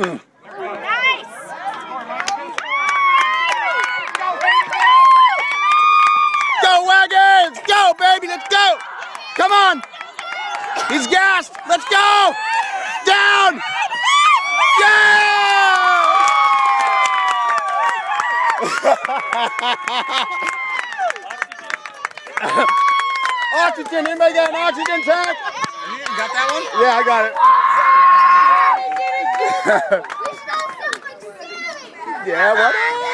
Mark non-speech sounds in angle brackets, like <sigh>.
Go Wagons! Go, baby, let's go! Come on! He's gassed! Let's go! Down! Yeah! <laughs> oxygen! Anybody got an oxygen tank? You got that one? Yeah, I got it. <laughs> yeah, what?